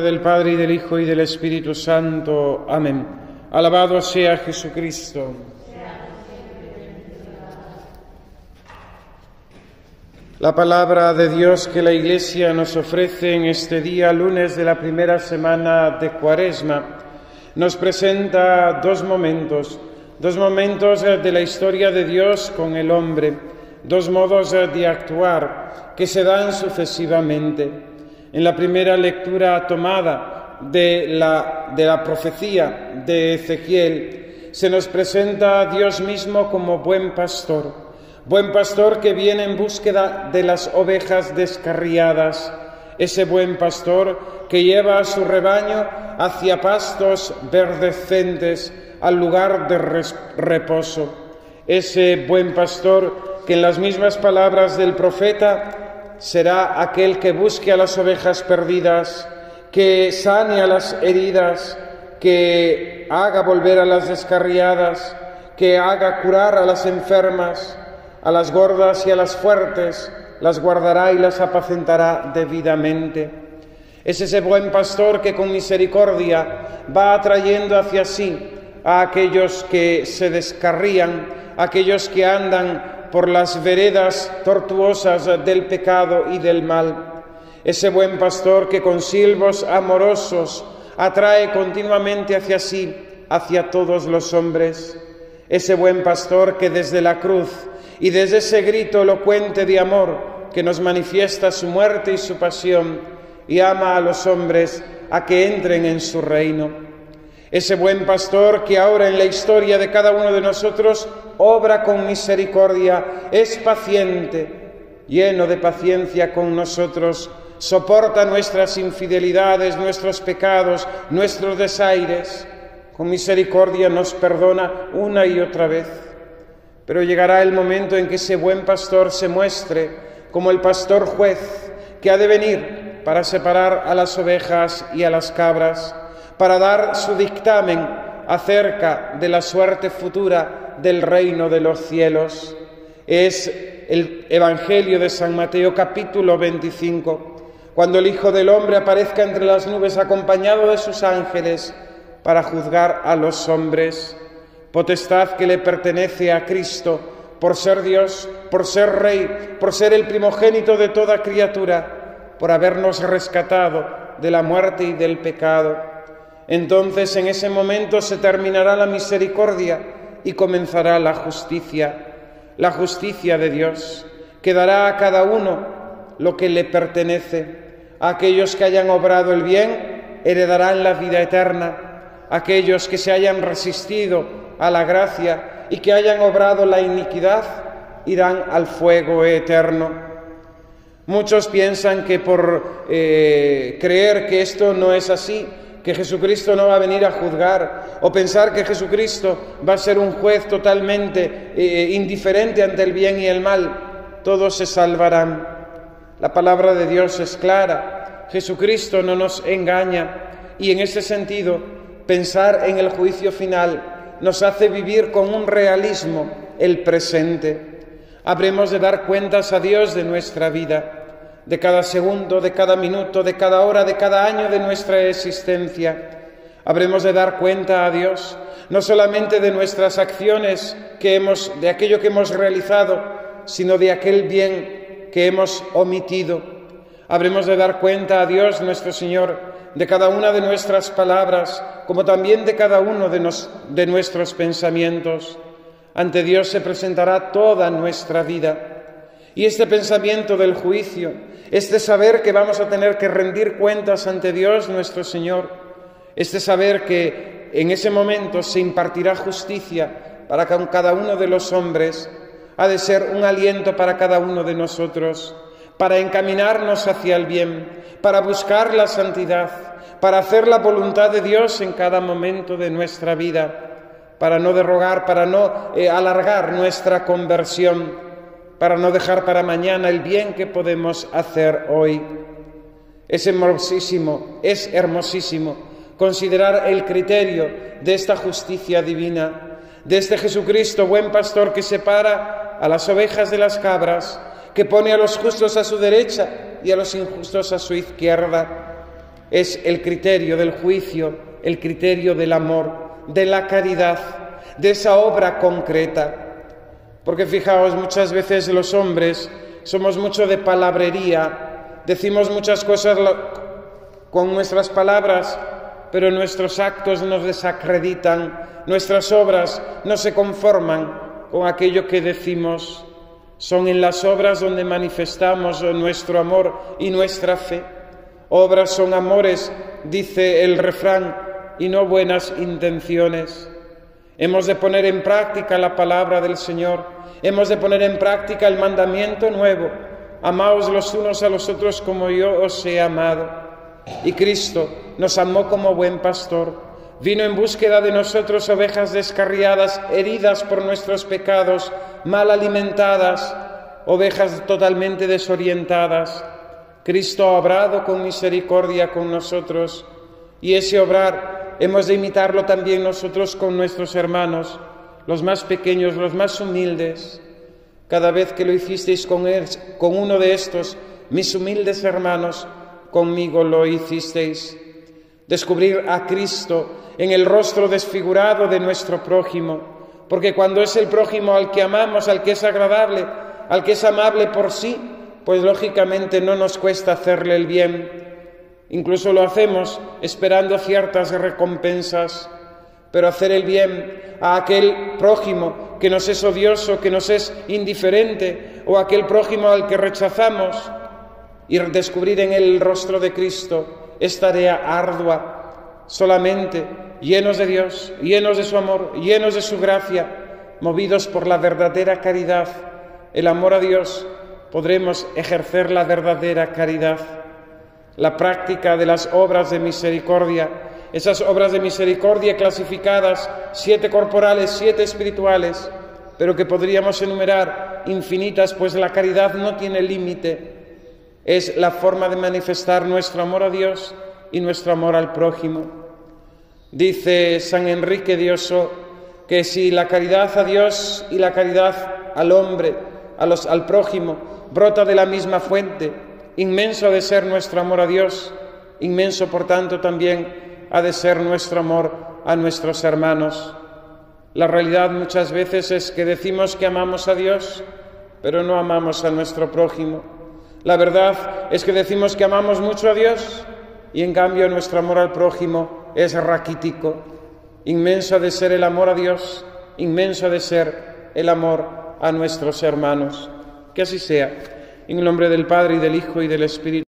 del Padre y del Hijo y del Espíritu Santo. Amén. Alabado sea Jesucristo. La palabra de Dios que la Iglesia nos ofrece en este día, lunes de la primera semana de Cuaresma, nos presenta dos momentos, dos momentos de la historia de Dios con el hombre, dos modos de actuar que se dan sucesivamente. En la primera lectura tomada de la, de la profecía de Ezequiel, se nos presenta a Dios mismo como buen pastor, buen pastor que viene en búsqueda de las ovejas descarriadas, ese buen pastor que lleva a su rebaño hacia pastos verdecentes, al lugar de reposo, ese buen pastor que en las mismas palabras del profeta será aquel que busque a las ovejas perdidas, que sane a las heridas, que haga volver a las descarriadas, que haga curar a las enfermas, a las gordas y a las fuertes, las guardará y las apacentará debidamente. Es ese buen pastor que con misericordia va atrayendo hacia sí a aquellos que se descarrían, a aquellos que andan por las veredas tortuosas del pecado y del mal. Ese buen pastor que con silbos amorosos atrae continuamente hacia sí, hacia todos los hombres. Ese buen pastor que desde la cruz y desde ese grito elocuente de amor que nos manifiesta su muerte y su pasión y ama a los hombres a que entren en su reino. Ese buen pastor que ahora en la historia de cada uno de nosotros obra con misericordia, es paciente, lleno de paciencia con nosotros, soporta nuestras infidelidades, nuestros pecados, nuestros desaires, con misericordia nos perdona una y otra vez. Pero llegará el momento en que ese buen pastor se muestre como el pastor juez que ha de venir para separar a las ovejas y a las cabras para dar su dictamen acerca de la suerte futura del reino de los cielos. Es el Evangelio de San Mateo capítulo 25, cuando el Hijo del Hombre aparezca entre las nubes acompañado de sus ángeles para juzgar a los hombres, potestad que le pertenece a Cristo por ser Dios, por ser Rey, por ser el primogénito de toda criatura, por habernos rescatado de la muerte y del pecado entonces en ese momento se terminará la misericordia y comenzará la justicia, la justicia de Dios, que dará a cada uno lo que le pertenece. A aquellos que hayan obrado el bien heredarán la vida eterna. Aquellos que se hayan resistido a la gracia y que hayan obrado la iniquidad irán al fuego eterno. Muchos piensan que por eh, creer que esto no es así, que Jesucristo no va a venir a juzgar o pensar que Jesucristo va a ser un juez totalmente eh, indiferente ante el bien y el mal, todos se salvarán. La palabra de Dios es clara, Jesucristo no nos engaña y en ese sentido pensar en el juicio final nos hace vivir con un realismo el presente. Habremos de dar cuentas a Dios de nuestra vida de cada segundo, de cada minuto, de cada hora, de cada año de nuestra existencia. Habremos de dar cuenta a Dios no solamente de nuestras acciones que hemos de aquello que hemos realizado, sino de aquel bien que hemos omitido. Habremos de dar cuenta a Dios nuestro Señor de cada una de nuestras palabras, como también de cada uno de, de nuestros pensamientos. Ante Dios se presentará toda nuestra vida. Y este pensamiento del juicio, este saber que vamos a tener que rendir cuentas ante Dios nuestro Señor, este saber que en ese momento se impartirá justicia para cada uno de los hombres, ha de ser un aliento para cada uno de nosotros, para encaminarnos hacia el bien, para buscar la santidad, para hacer la voluntad de Dios en cada momento de nuestra vida, para no derrogar, para no eh, alargar nuestra conversión para no dejar para mañana el bien que podemos hacer hoy. Es hermosísimo, es hermosísimo considerar el criterio de esta justicia divina, de este Jesucristo, buen pastor que separa a las ovejas de las cabras, que pone a los justos a su derecha y a los injustos a su izquierda. es el criterio del juicio, el criterio del amor, de la caridad, de esa obra concreta. Porque fijaos, muchas veces los hombres somos mucho de palabrería, decimos muchas cosas con nuestras palabras, pero nuestros actos nos desacreditan, nuestras obras no se conforman con aquello que decimos. Son en las obras donde manifestamos nuestro amor y nuestra fe. Obras son amores, dice el refrán, y no buenas intenciones. Hemos de poner en práctica la palabra del Señor, hemos de poner en práctica el mandamiento nuevo. Amaos los unos a los otros como yo os he amado. Y Cristo nos amó como buen pastor. Vino en búsqueda de nosotros ovejas descarriadas, heridas por nuestros pecados, mal alimentadas, ovejas totalmente desorientadas. Cristo ha obrado con misericordia con nosotros y ese obrar hemos de imitarlo también nosotros con nuestros hermanos, los más pequeños, los más humildes. Cada vez que lo hicisteis con, uno de estos, mis humildes hermanos, conmigo lo hicisteis. Descubrir a Cristo en el rostro desfigurado de nuestro prójimo, porque cuando es el prójimo al que amamos, al que es agradable, al que es amable por sí, pues lógicamente no nos cuesta hacerle el bien, Incluso lo hacemos esperando ciertas recompensas, pero hacer el bien a aquel prójimo que nos es odioso, que nos es indiferente, o aquel prójimo al que rechazamos, y descubrir en el rostro de Cristo es tarea ardua, solamente llenos de Dios, llenos de su amor, llenos de su gracia, movidos por la verdadera caridad, el amor a Dios, podremos ejercer la verdadera caridad la práctica de las obras de misericordia, esas obras de misericordia clasificadas, siete corporales, siete espirituales, pero que podríamos enumerar infinitas, pues la caridad no tiene límite. Es la forma de manifestar nuestro amor a Dios y nuestro amor al prójimo. Dice San Enrique de Oso que si la caridad a Dios y la caridad al hombre, al prójimo, brota de la misma fuente, Inmenso ha de ser nuestro amor a Dios, inmenso por tanto también ha de ser nuestro amor a nuestros hermanos. La realidad muchas veces es que decimos que amamos a Dios, pero no amamos a nuestro prójimo. La verdad es que decimos que amamos mucho a Dios y en cambio nuestro amor al prójimo es raquítico. Inmenso ha de ser el amor a Dios, inmenso ha de ser el amor a nuestros hermanos. Que así sea. En el nombre del Padre y del Hijo y del Espíritu